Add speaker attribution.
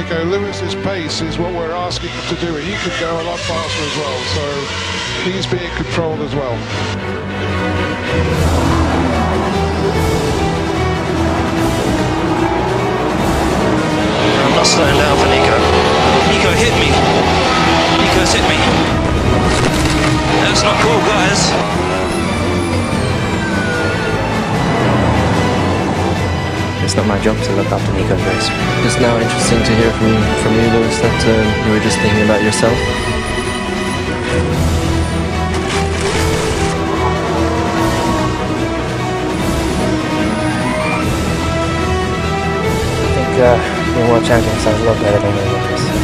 Speaker 1: Nico Lewis's pace is what we're asking him to do, and he could go a lot faster as well. So he's being controlled as well.
Speaker 2: I'm not slowing down for Nico. Nico hit me. Nico's hit me. That's not cool, guys.
Speaker 3: It's not my job to look after Nico's race. It's now interesting to hear from from you, Lewis, that um, you were just thinking about yourself. I think uh, the world champion sounds a lot better than the Olympics.